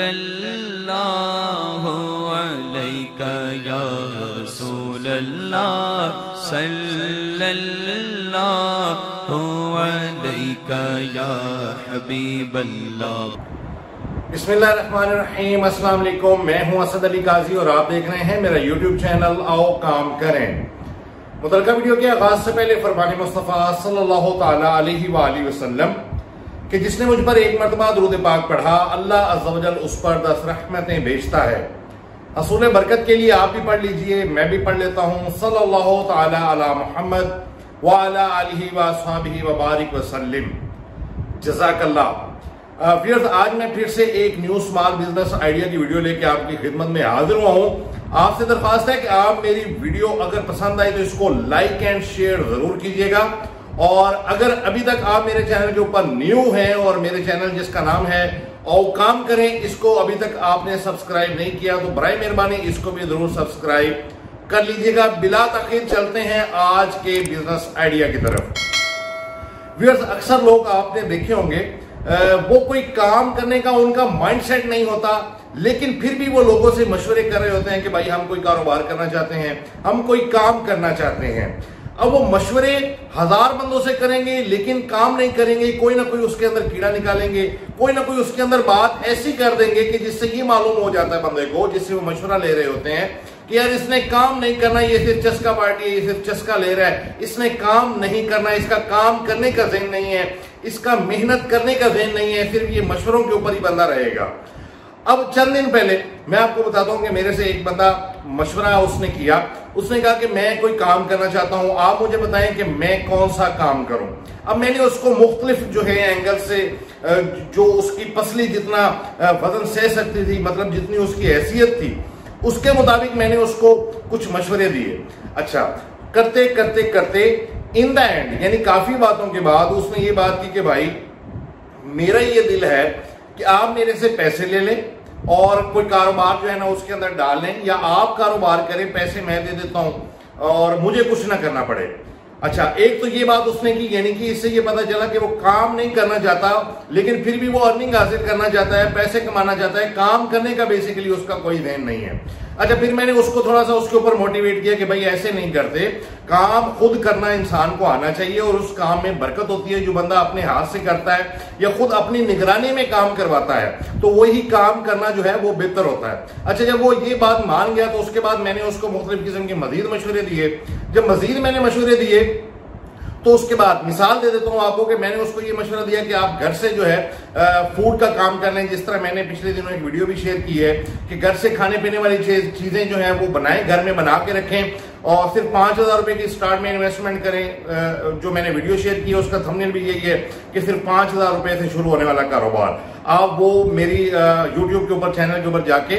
सल्लल्लाहु अलैका अस्सलाम वालेकुम मैं हूँ असद अली काजी और आप देख रहे हैं मेरा यूट्यूब चैनल, आओ काम करें। मुतलका वीडियो के आगाज़ से पहले फरमान मुस्तफ़ा सल्लल्लाहु अलैहि वसल्लम कि जिसने मुझ पर एक मरतबा दरूद पाक पढ़ा, अल्लाह अज्जवजल उस पर दस रहमतें भेजता है। असूल बरकत के लिए आप भी पढ़ लीजिए, मैं भी पढ़ लेता हूँ। अला मोहम्मद वाला वसाबी वबारिक वसल्लम। जजाकल्ला फिर आज मैं फिर से एक न्यू स्मॉल बिज़नेस आइडिया की वीडियो लेके आपकी खिदमत में हाजिर हुआ हूँ। आपसे दरख्वास्त है कि आप मेरी वीडियो अगर पसंद आए तो इसको लाइक एंड शेयर ज़रूर कीजिएगा। और अगर अभी तक आप मेरे चैनल के ऊपर न्यू हैं और मेरे चैनल जिसका नाम है और काम करें, इसको अभी तक आपने सब्सक्राइब नहीं किया तो बर मेहरबानी, इसको भी ज़रूर सब्सक्राइब कर लीजिएगा। बिला तखीर चलते हैं आज के बिज़नेस आइडिया की तरफ़। व्यूअर्स अक्सर लोग आपने देखे होंगे वो कोई काम करने का उनका माइंडसेट नहीं होता, लेकिन फिर भी वो लोगों से मशवरे कर रहे होते हैं कि भाई हम कोई कारोबार करना चाहते हैं, हम कोई काम करना चाहते हैं। अब वो मशवरे हज़ार बंदों से करेंगे, लेकिन काम नहीं करेंगे, कोई ना कोई उसके अंदर कीड़ा निकालेंगे, कोई ना कोई उसके अंदर बात ऐसी कर देंगे कि जिससे ये मालूम हो जाता है बंदे को, जिससे वो मशवरा ले रहे होते हैं कि यार इसने काम नहीं करना, ये सिर्फ़ चस्का पार्टी है, ये सिर्फ़ चस्का ले रहा है। इसने काम नहीं करना, इसका काम करने का जहन नहीं है, इसका मेहनत करने का जहन नहीं है सिर्फ़ ये मशवरों के ऊपर ही बंदा रहेगा। अब चंद दिन पहले मैं आपको बताता हूँ कि मेरे से एक बंदा मशवरा उसने किया। उसने कहा कि मैं कोई काम करना चाहता हूँ। आप मुझे बताएँ कि मैं कौन सा काम करूँ। अब मैंने उसको मुख्तलिफ़ जो है एंगल से जो उसकी पसली जितना वज़न सह सकती थी मतलब जितनी उसकी हैसियत थी, उसके मुताबिक मैंने उसको कुछ मशवरे दिए। अच्छा करते करते करते इन द एंड यानी काफ़ी बातों के बाद उसने ये बात की कि भाई, मेरा ये दिल है कि आप मेरे से पैसे ले लें और कोई कारोबार जो है ना उसके अंदर डाल लें या आप कारोबार करें, पैसे मैं दे देता हूँ और मुझे कुछ ना करना पड़े। अच्छा एक तो ये बात उसने की, यानी कि इससे ये पता चला कि वो काम नहीं करना चाहता, लेकिन फिर भी वो अर्निंग हासिल करना चाहता है, पैसे कमाना चाहता है, काम करने का बेसिकली उसका कोई ध्यान नहीं है। अच्छा फिर मैंने उसको थोड़ा सा उसके ऊपर मोटिवेट किया कि भाई ऐसे नहीं करते। काम खुद करना इंसान को आना चाहिए और उस काम में बरकत होती है जो बंदा अपने हाथ से करता है या खुद अपनी निगरानी में काम करवाता है तो वही काम करना जो है वो बेहतर होता है। अच्छा जब वो ये बात मान गया तो उसके बाद मैंने उसको मुख्तलिफ़ किस्म के मजीद मशवरे दिए। जब मजीद मैंने मशवरे दिए तो उसके बाद मिसाल दे देता हूँ आपको कि मैंने उसको ये मशवरा दिया कि आप घर से जो है फ़ूड का काम कर लें जिस तरह मैंने पिछले दिनों एक वीडियो भी शेयर की है कि घर से खाने पीने वाली चीज़ें जो है वो बनाएँ, घर में बना के रखें और सिर्फ़ पाँच हज़ार रुपए की स्टार्ट में इन्वेस्टमेंट करें जो मैंने वीडियो शेयर की है, उसका थंबनेल भी यही है कि सिर्फ़ पाँच हज़ार रुपए से शुरू होने वाला कारोबार। आप वो मेरी यूट्यूब के ऊपर चैनल के ऊपर जाके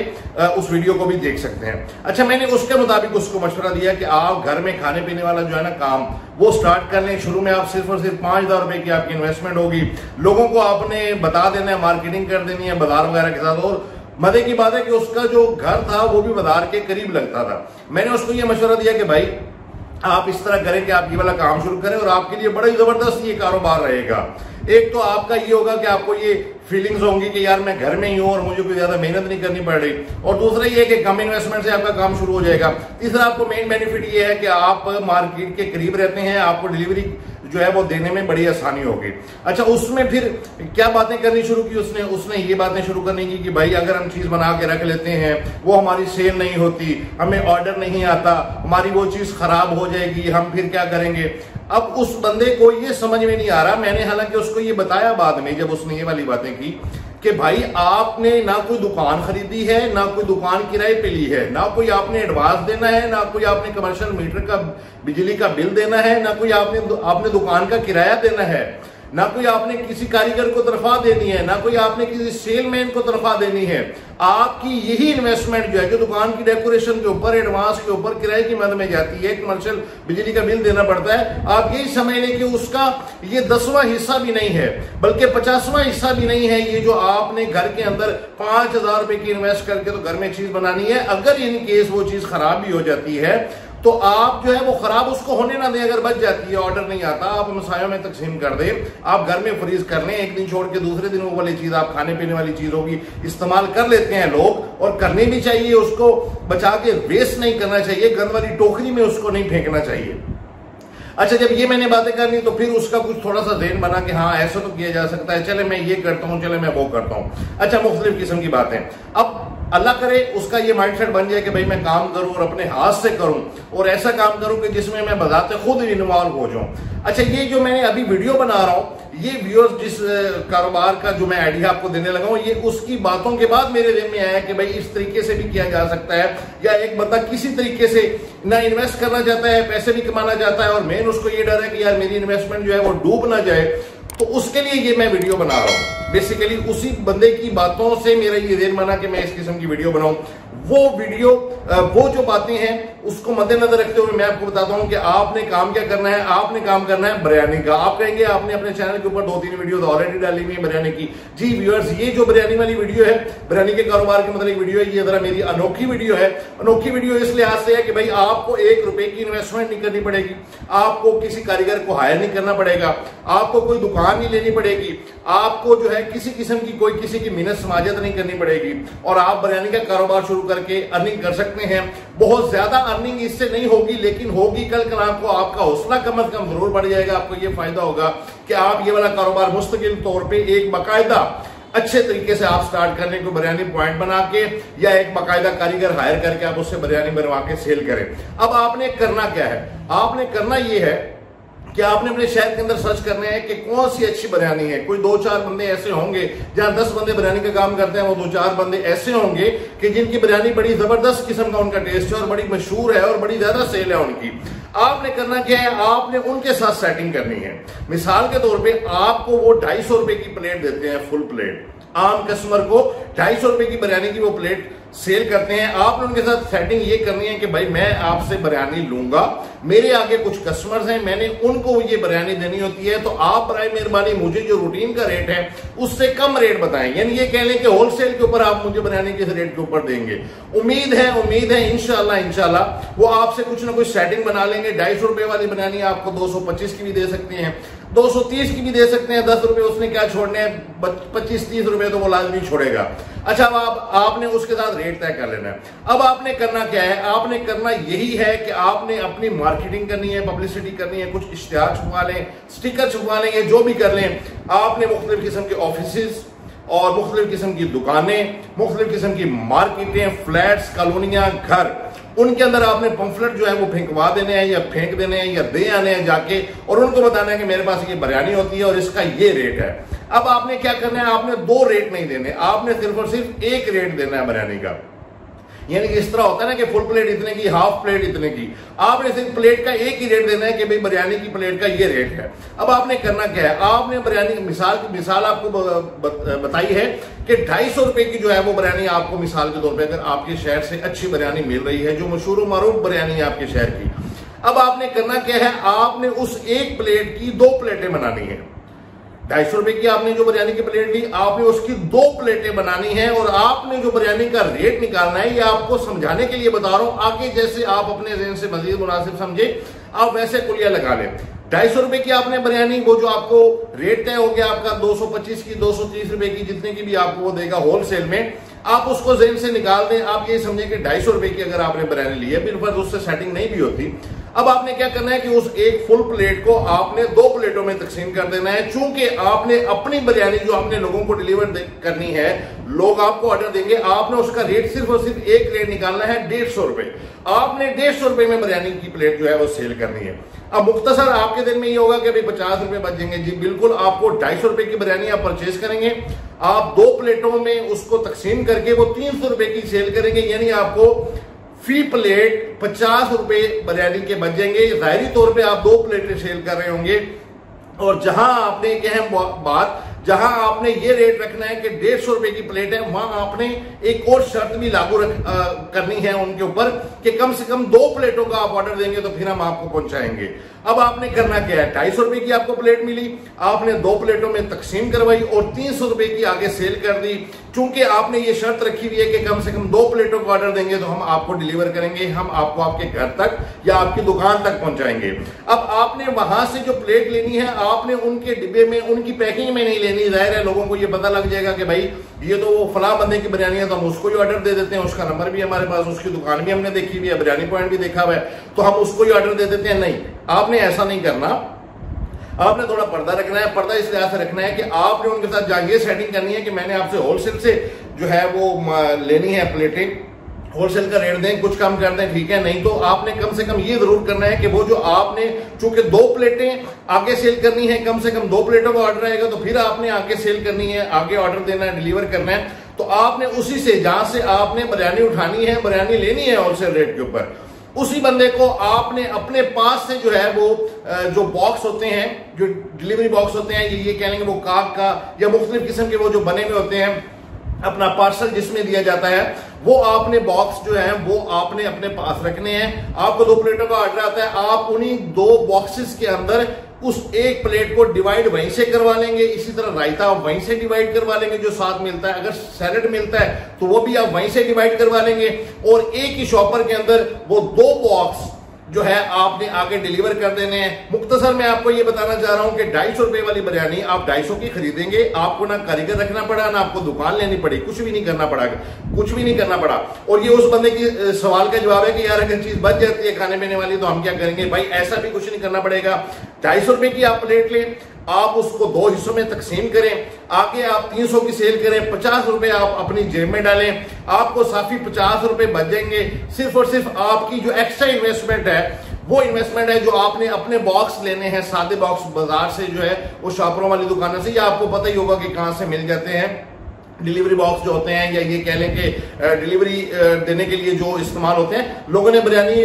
उस वीडियो को भी देख सकते हैं। अच्छा मैंने उसके मुताबिक उसको मशवरा दिया कि आप घर में खाने पीने वाला जो है ना काम, वो स्टार्ट कर लें। शुरू में आप सिर्फ़ और सिर्फ़ पाँच हज़ार रुपए की आपकी इन्वेस्टमेंट होगी। लोगों को आपने बता देना है मार्केटिंग कर देनी है, बाज़ार वगैरह के साथ। और मज़े की बात है कि उसका जो घर था, वो भी बाज़ार के करीब लगता था। मैंने उसको ये मशवरा दिया कि भाई, आप इस तरह करें कि आप ये वाला काम शुरू करें और आपके लिए बड़ा ही ज़बरदस्त ये कारोबार रहेगा। एक तो आपका ये होगा कि आपको ये फीलिंग्स होंगी कि यार मैं घर में ही हूँ और मुझे कोई ज़्यादा मेहनत नहीं करनी पड़ रही। और दूसरा ये कि कम इन्वेस्टमेंट से आपका काम शुरू हो जाएगा। तीसरा आपको मेन बेनिफिट ये है कि आप मार्केट के करीब रहते हैं, आपको डिलीवरी जो है वो देने में बड़ी आसानी होगी। अच्छा उसमें फिर क्या बातें करनी शुरू की उसने? उसने ये बातें शुरू करनी की कि भाई, अगर हम चीज़ बना के रख लेते हैं, वो हमारी सेल नहीं होती, हमें ऑर्डर नहीं आता, हमारी वो चीज़ खराब हो जाएगी, हम फिर क्या करेंगे? अब उस बंदे को ये समझ में नहीं आ रहा। मैंने हालाँकि उसको ये बताया बाद में, जब उसने ये वाली बातें की कि भाई, आपने ना कोई दुकान खरीदी है, ना कोई दुकान किराए पे ली है, ना कोई आपने एडवांस देना है, ना कोई आपने कमर्शियल मीटर का, बिजली का बिल देना है, ना कोई आपने आपने दुकान का किराया देना है। ना कोई आपने किसी कारीगर को तनख्वाह देनी है, ना कोई आपने किसी सेलमैन को तनख्वाह देनी है। आपकी यही इन्वेस्टमेंट जो है जो दुकान की डेकोरेशन के ऊपर एडवांस के ऊपर, किराए की मद में जाती है कमर्शियल बिजली का बिल देना पड़ता है। आप यही समझ लें कि उसका ये दसवां हिस्सा भी नहीं है, बल्कि पचासवां हिस्सा भी नहीं है, ये जो आपने घर के अंदर पाँच हज़ार रुपए की इन्वेस्ट करके तो घर में चीज़ बनानी है। अगर इन केस वो चीज़ खराब भी हो जाती है तो आप जो है वो खराब उसको होने ना दें, अगर बच जाती है ऑर्डर नहीं आता, आप मसायों में तकसीम कर दें। आप घर में फ्रीज कर लें, एक दिन छोड़ के दूसरे दिन वो वाली चीज़, आप खाने पीने वाली चीज़ होगी इस्तेमाल कर लेते हैं लोग, और करनी भी चाहिए उसको, बचा के वेस्ट नहीं करना चाहिए, गंद वाली टोकरी में उसको नहीं फेंकना चाहिए। अच्छा जब ये मैंने बातें करनी तो फिर उसका कुछ थोड़ा सा देन बना कि हाँ ऐसा तो किया जा सकता है, चले मैं ये करता हूँ, चले मैं वो करता हूँ। अच्छा मुख्तलिफ़ किस्म की बातें। अब अल्लाह करे, उसका ये माइंडसेट बन जाए कि भाई मैं काम करूँ और अपने हाथ से करूँ और ऐसा काम करूँ कि जिसमें मैं बजाते खुद इन्वॉल्व हो जाऊँ। अच्छा ये जो मैंने अभी वीडियो बना रहा हूँ, ये व्यूअर्स जिस कारोबार का जो मैं आइडिया आपको देने लगा हूँ, ये उसकी बातों के बाद मेरे दिन में आया कि भाई इस तरीके से भी किया जा सकता है या एक बंदा किसी तरीके से ना इन्वेस्ट करना चाहता है, पैसे भी कमाना चाहता है और मेन उसको ये डर है कि यार मेरी इन्वेस्टमेंट जो है वो डूब ना जाए। तो उसके लिए ये मैं वीडियो बना रहा हूँ। बेसिकली उसी बंदे की बातों से मेरा ये देर माना कि मैं इस किस्म की वीडियो बनाऊँ। वो वीडियो वो जो बातें हैं उसको मद्देनजर रखते हुए मैं आपको बताता हूँ कि आपने काम क्या करना है, आपने काम करना है बिरयानी का। आप कहेंगे, आपने अपने चैनल के ऊपर दो तीन वीडियो ऑलरेडी डाली हुई है बिरयानी की। जी व्यूअर्स ये जो बिरयानी वाली वीडियो है, बिरयानी के कारोबार की मतलब वीडियो है, ये जरा मेरी अनोखी वीडियो है। अनोखी वीडियो इस लिहाज से है कि भाई आपको एक रुपए की इन्वेस्टमेंट नहीं करनी पड़ेगी। आपको किसी कारीगर को हायर नहीं करना पड़ेगा। आपको कोई दुकान नहीं लेनी पड़ेगी। आपको जो है किसी किस्म की कोई किसी की मिनत समाजत नहीं करनी पड़ेगी। और आप बिरयानी का कारोबार शुरू करके अर्निंग कर सकते हैं। बहुत ज़्यादा अर्निंग इससे नहीं होगी, लेकिन होगी कल कल आपको आपका हौसला कम अज कम ज़रूर बढ़ जाएगा। आपको ये फ़ायदा होगा कि आप ये वाला कारोबार मुस्तकिल तौर पर एक बाकायदा अच्छे तरीके से आप स्टार्ट करने को बिरयानी पॉइंट बना के या एक बाकायदा कारीगर हायर करके आप उससे बिरयानी बनवा के सेल करें। अब आपने करना क्या है? आपने करना यह है कि आपने अपने शहर के अंदर सर्च करने हैं कि कौन सी अच्छी बिरयानी है? कोई दो चार बंदे ऐसे होंगे, जहाँ दस बंदे बिरयानी का काम करते हैं, वो दो चार बंदे ऐसे होंगे कि जिनकी बिरयानी बड़ी ज़बरदस्त किस्म का उनका टेस्ट है और बड़ी मशहूर है और बड़ी ज़्यादा सेल है उनकी। आपने करना क्या है? आपने उनके साथ सेटिंग करनी है। मिसाल के तौर पे आपको वो ढाई सौ रुपए की प्लेट देते हैं फुल प्लेट आम कस्टमर को ढाई सौ रुपए की बिरयानी की वो प्लेट सेल करते हैं। आपने उनके साथ सेटिंग ये करनी है कि भाई मैं आपसे बिरयानी लूँगा। मेरे आगे कुछ कस्टमर्स हैं, मैंने उनको ये बिरयानी देनी होती है तो आप बरए मेहरबानी मुझे जो रूटीन का रेट है, उससे कम रेट बताएँ। यानी ये कह लें कि होलसेल के ऊपर आप मुझे बिरयानी किस रेट के ऊपर देंगे। उम्मीद है उम्मीद है इनशाला इनशाला वो आपसे कुछ ना कुछ सेटिंग बना लेंगे। ढाई सौ रुपए वाली बिरयानी आपको दो सौ पच्चीस की भी दे सकते हैं। दो सौ तीस की भी दे सकते हैं, दस रुपए उसने क्या छोड़ने हैं पच्चीस, तीस रुपए तो वो लाजमी छोड़ेगा। अच्छा अब आप, आपने उसके साथ रेट तय कर लेना है। अब आपने करना क्या है? आपने करना यही है कि आपने अपनी मार्केटिंग करनी है पब्लिसिटी करनी है, कुछ इश्तेहार छुपा लें स्टिकर छुपा लें जो भी कर लें। आपने मुख्तलिफ़ किस्म के ऑफ़िस और मुख्तलिफ़ किस्म की दुकानें, मुख्तलिफ़ किस्म की मार्केटें फ्लैट्स कॉलोनियाँ, घर। उनके अंदर आपने पंफलेट जो है वो फेंकवा देने हैं या फेंक देने हैं या दे आने हैं जाके और उनको बताना है कि मेरे पास ये बिरयानी होती है और इसका ये रेट है। अब आपने क्या करना है? आपने दो रेट नहीं देने। आपने सिर्फ़ और सिर्फ़ एक रेट देना है बिरयानी का। यानी कि इस तरह होता है ना कि फुल प्लेट इतने की हाफ़ प्लेट इतने की। आपने सिर्फ़ प्लेट का एक ही रेट देना है कि भाई बिरयानी की प्लेट का ये रेट है। अब आपने करना क्या है? आपने बिरयानी की मिसाल की मिसाल आपको बताई है कि ढाई सौ रुपए की जो है वो बिरयानी आपको मिसाल के तौर पर अगर आपके शहर से अच्छी बिरयानी मिल रही है, जो मशहूर मरूफ बिरयानी है आपके शहर की। अब आपने करना क्या है? आपने उस एक प्लेट की दो प्लेटें बनानी है। ढाई सौ रुपए की आपने जो बिरयानी की प्लेट ली, आपने उसकी दो प्लेटें बनानी है और आपने जो बिरयानी का रेट निकालना है, ये आपको समझाने के लिए बता रहा हूँ। आगे जैसे आप अपने जेन से मजीद मुनासिब समझे, आप वैसे कुलिया लगा लें। ढाई सौ रुपए की आपने बिरयानी, वो जो आपको रेट तय हो गया आपका 225 की 230 रुपए की, जितने की भी आपको वो देगा होलसेल में, आप उसको जेन से निकाल दें। आप ये समझे कि ढाई सौ रुपए की अगर आपने बिरयानी ली है फिर उससे सेटिंग नहीं भी होती। अब आपने क्या करना है कि उस एक फुल प्लेट को आपने दो प्लेटों में तकसीम कर देना है। चूँकि आपने अपनी बिरयानी जो आपने लोगों को डिलीवर करनी है, लोग आपको ऑर्डर देंगे। आपने उसका रेट सिर्फ़ और सिर्फ़ एक रेट निकालना है, डेढ़ सौ रुपए। आपने डेढ़ सौ रुपए में बिरयानी की प्लेट जो है वो सेल करनी है। अब मुख्तसर आपके दिन में ये होगा कि अभी पचास रुपए बचेंगे जी, बिल्कुल, आपको ढाई सौ रुपए की बिरयानी आप परचेज करेंगे। आप दो प्लेटों में उसको तकसीम करके वो तीन सौ रुपए की सेल करेंगे। यानी आपको फ़ी प्लेट पचास रुपए बिरयानी के बचेंगे जाहरी तौर पे आप दो प्लेटें सेल कर रहे होंगे। और जहाँ आपने एक अहम बात जहाँ आपने ये रेट रखना है कि डेढ़ सौ रुपए की प्लेट है वहाँ आपने एक और शर्त भी लागू रख, आ, करनी है उनके ऊपर कि कम से कम दो प्लेटों का आप ऑर्डर देंगे तो फिर हम आपको पहुंचाएँगे। अब आपने करना क्या है? ढाई सौ रुपए की आपको प्लेट मिली आपने दो प्लेटों में तकसीम करवाई और तीन सौ रुपए की आगे सेल कर दी। चूँकि आपने ये शर्त रखी हुई है कि कम से कम दो प्लेटों का ऑर्डर देंगे तो हम आपको डिलीवर करेंगे, हम आपको आपके घर तक या आपकी दुकान तक पहुंचाएँगे। अब आपने वहाँ से जो प्लेट लेनी है, आपने उनके डिब्बे में, उनकी पैकिंग में नहीं लेनी। ज़ाहिर है लोगों को ये पता लग जाएगा कि भाई, ये तो वो फला बंदे की बिरयानी है तो हम उसको ही ऑर्डर दे देते हैं। उसका नंबर भी हमारे पास, उसकी दुकान भी हमने देखी हुई है, बिरयानी पॉइंट भी देखा हुआ है तो हम उसको ही ऑर्डर दे देते हैं। नहीं, आपने ऐसा नहीं करना। आपने थोड़ा पर्दा रखना है, पर्दा इस लिहाज से रखना है कि आपने उनके साथ जाइए सेटिंग करनी है कि मैंने आपसे होलसेल से जो है वो लेनी है प्लेटें होलसेल का रेट दें, कुछ कम कर दें, ठीक है? नहीं तो आपने कम से कम ये ज़रूर करना है कि वो जो आपने, चूँकि दो प्लेटें आगे सेल करनी है, कम से कम दो प्लेटों का ऑर्डर आएगा तो फिर आपने आगे सेल करनी है, आगे ऑर्डर देना है डिलीवर करना है। तो आपने उसी से, जहाँ से आपने बिरयानी उठानी है, बिरयानी लेनी है होलसेल रेट के ऊपर। उसी बंदे को आपने अपने पास से जो है वो जो बॉक्स होते हैं, जो डिलीवरी बॉक्स होते हैं, ये ये कह लेंगे वो काक का या मुख्तलिफ़ किस्म के वो जो बने हुए होते हैं, अपना पार्सल जिसमें दिया जाता है, वो आपने बॉक्स जो है, वो आपने अपने पास रखने हैं। आपको दो प्लेटों का ऑर्डर आता है, आप उन्हीं दो बॉक्सेस के अंदर उस एक प्लेट को डिवाइड वहीं से करवा लेंगे, इसी तरह रायता आप वहीं से डिवाइड करवा लेंगे, जो साथ मिलता है। अगर सैलड मिलता है तो वो भी आप वहीं से डिवाइड करवा लेंगे। और एक ही शॉपर के अंदर वो दो बॉक्स जो है आपने आगे डिलीवर कर देने हैं। मुख्तसर मैं आपको ये बताना चाह रहा हूँ कि ढाई सौ रुपए वाली बिरयानी आप ढाई सौ की खरीदेंगे। आपको ना कारीगर रखना पड़ा, ना आपको दुकान लेनी पड़ी। कुछ भी नहीं करना पड़ा। कुछ भी नहीं करना पड़ा। और ये उस बंदे की सवाल का जवाब है कि यार अगर चीज़ बच जाती है खाने पीने वाली तो हम क्या करेंगे? भाई, ऐसा भी कुछ नहीं करना पड़ेगा। ढाई सौ रुपए की आप प्लेट लें आप उसको दो हिस्सों में तकसीम करें, आगे आप 300 की सेल करें, पचास रुपए आप अपनी जेब में डालें, आपको साफी पचास रुपए बच जाएँगे। सिर्फ़ और सिर्फ़ आपकी जो एक्स्ट्रा इन्वेस्टमेंट है, वो इन्वेस्टमेंट है जो आपने अपने बॉक्स लेने हैं, सादे बॉक्स बाज़ार से जो है वो शॉपरों वाली दुकानों से। या आपको पता ही होगा कि कहाँ से मिल जाते हैं। डिलीवरी बॉक्स जो होते हैं, या ये कह लें कि डिलीवरी देने के लिए जो इस्तेमाल होते हैं, लोगों ने बिरयानी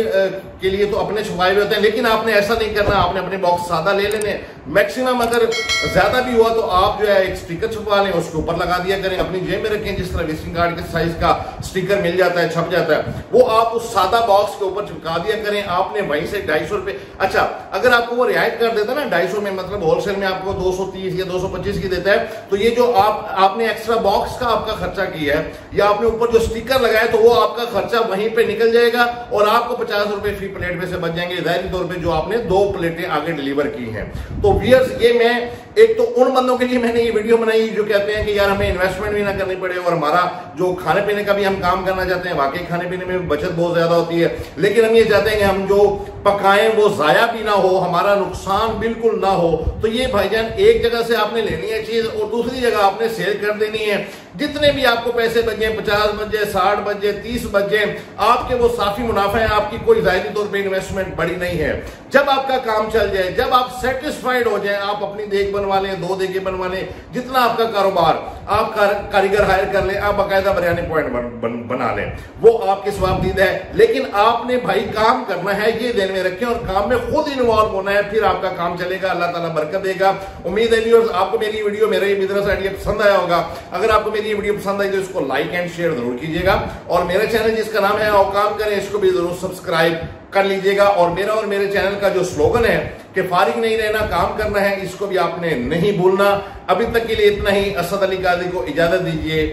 के लिए तो अपने छुपाए हुए होते हैं, लेकिन आपने ऐसा नहीं करना, आपने अपने बॉक्स सादा ले लेने। मैक्सिमम अगर ज़्यादा भी हुआ तो आप जो है एक स्टिकर छुपा लें, उसके ऊपर लगा दिया करें, अपनी जेब में रखें, जिस तरह विजिटिंग कार्ड के साइज़ का स्टिकर मिल जाता है, छप जाता है, वो आप उस सादा बॉक्स के ऊपर चिपका दिया करें, आपने वहीं से ढाई सौ अच्छा अगर आपको वो रियायत कर देता ना, ढाई में मतलब होलसेल में आपको दो सौ तीस या दो सौ पच्चीस की देता है तो ये जो आप, आपने एक्स्ट्रा बॉक्स का आपका खर्चा किया है, या आपने ऊपर जो स्टिकर लगाया तो वो आपका खर्चा वहीं पर निकल जाएगा, और आपको पचास रुपए फ़ी प्लेट में से बच जाएँगे। ज़ाहिर तौर पे जो आपने दो प्लेटें आगे डिलीवर की हैं। तो वियर्स ये मैं, एक तो उन बंदों के लिए मैंने ये वीडियो बनाई जो कहते हैं कि यार हमें इन्वेस्टमेंट भी ना करनी पड़े और हमारा जो खाने पीने का भी हम काम करना चाहते हैं, वाकई खाने पीने में बचत बहुत ज़्यादा होती है। लेकिन हम ये चाहते हैं कि हम जो पकाएँ, वो जाया भी ना हो, हमारा नुकसान बिल्कुल ना हो। तो ये भाईजान, एक जगह से आपने लेनी है चीज़ और दूसरी जगह आपने सेल कर देनी है। जितने भी आपको पैसे बचे पचास बजे साठ बजे तीस बजे आपके वो साफी मुनाफा है आपकी कोई ज़ाहिर तौर पर इन्वेस्टमेंट बड़ी नहीं है। जब आपका काम चल जाए जब आप सेटिस्फाइड हो जाए आप अपनी देख बनवा लें दो देखे बनवा लें जितना आपका कारोबार आप कारीगर हायर कर लें आप बाकायदा बिरयानी पॉइंट बन, बन, बना लें। वो आपके स्वाब स्वाबदीद है। लेकिन आपने भाई काम करना है ये दिन में रखें और काम में खुद इन्वॉल्व होना है फिर आपका काम चलेगा अल्लाह ताला बरकत देगा। उम्मीद है आपको मेरी वीडियो मेरा ये बिज़नेस आइडिया पसंद आया होगा। अगर आपको मेरी ये वीडियो पसंद आई तो इसको लाइक एंड शेयर ज़रूर कीजिएगा। और मेरा चैनल जिसका नाम है औकाम करें, इसको भी ज़रूर सब्सक्राइब कर लीजिएगा। और मेरा और मेरे चैनल का जो स्लोगन है कि फारिग नहीं रहना, काम करना है, इसको भी आपने नहीं भूलना। अभी तक के लिए इतना ही। असद अली कादी को इजाज़त दीजिए।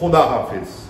खुदा हाफिज।